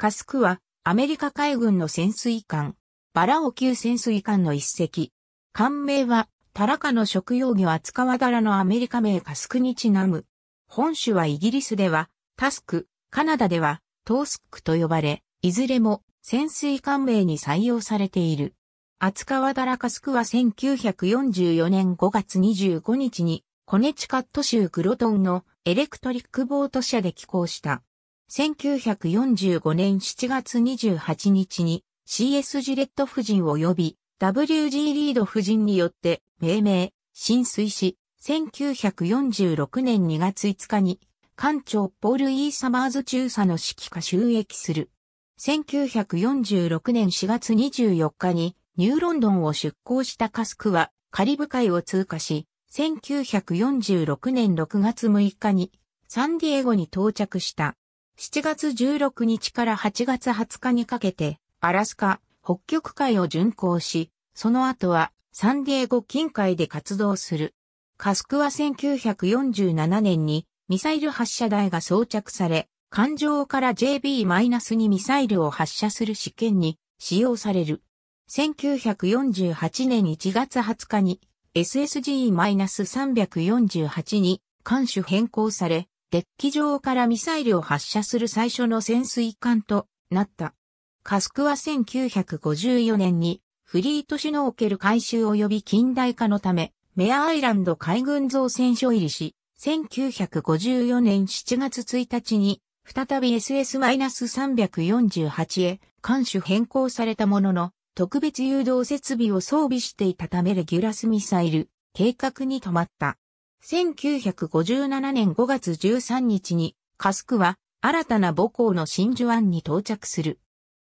カスクはアメリカ海軍の潜水艦、バラオ級潜水艦の一隻。艦名はタラカの食用魚扱わだらのアメリカ名カスクにちなむ。本種はイギリスではタスク、カナダではトースクと呼ばれ、いずれも潜水艦名に採用されている。扱わだらカスクは1944年5月25日にコネチカット州クロトンのエレクトリックボート社で寄港した。1945年7月28日に CS ジレット夫人及び WG リード夫人によって命名、浸水し、1946年2月5日に艦長ポール・イー・サマーズ中佐の指揮下収益する。1946年4月24日にニューロンドンを出港したカスクはカリブ海を通過し、1946年6月6日にサンディエゴに到着した。7月16日から8月20日にかけてアラスカ、北極海を巡航し、その後はサンディエゴ近海で活動する。カスクは1947年にミサイル発射台が装着され、艦上から JB- にミサイルを発射する試験に使用される。1948年1月20日に SSG-348 に艦種変更され、デッキ上からミサイルを発射する最初の潜水艦となった。カスクは1954年にフリートシュノーケル改修及び近代化のため、メアアイランド海軍造船所入りし、1954年7月1日に再び SS-348 へ艦種変更されたものの、特別誘導設備を装備していたためレギュラスミサイル、計画に止まった。1957年5月13日に、カスクは新たな母港の真珠湾に到着する。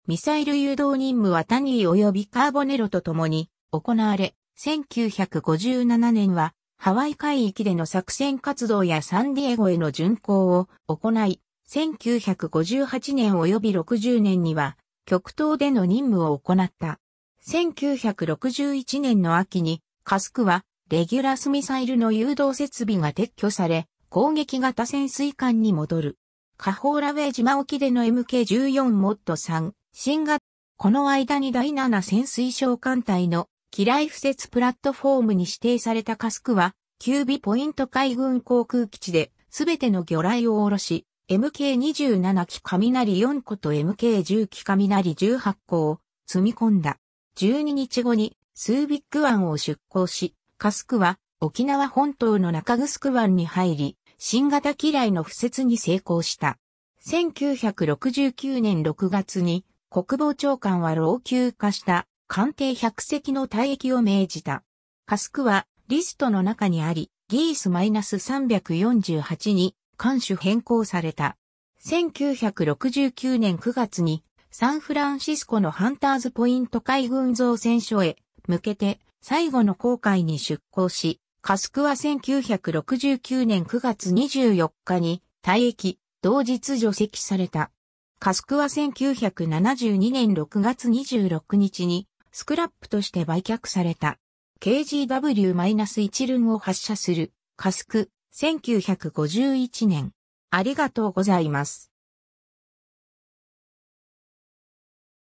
ミサイル誘導任務はタニー及びカーボネロと共に行われ、1957年はハワイ海域での作戦活動やサンディエゴへの巡航を行い、1958年及び60年には極東での任務を行った。1961年の秋にカスクはレギュラスミサイルの誘導設備が撤去され、攻撃型潜水艦に戻る。カホーラウェイ島沖での MK14 モッド3、新型、この間に第7潜水哨艦隊の機雷敷設プラットフォームに指定されたカスクは、キュービポイント海軍航空基地で、すべての魚雷を下ろし、MK27 機雷4個と MK10 機雷18個を積み込んだ。12日後にスービック湾を出港し、カスクは沖縄本島の中城湾に入り、新型機雷の敷設に成功した。1969年6月に国防長官は老朽化した艦艇100隻の退役を命じた。カスクはリストの中にあり、ギース -348 に艦種変更された。1969年9月にサンフランシスコのハンターズポイント海軍造船所へ向けて最後の航海に出港し、カスクは1969年9月24日に退役、同日除籍された。カスクは1972年6月26日にスクラップとして売却された。KGW-1 ルンを発射するカスク1951年。ありがとうございます。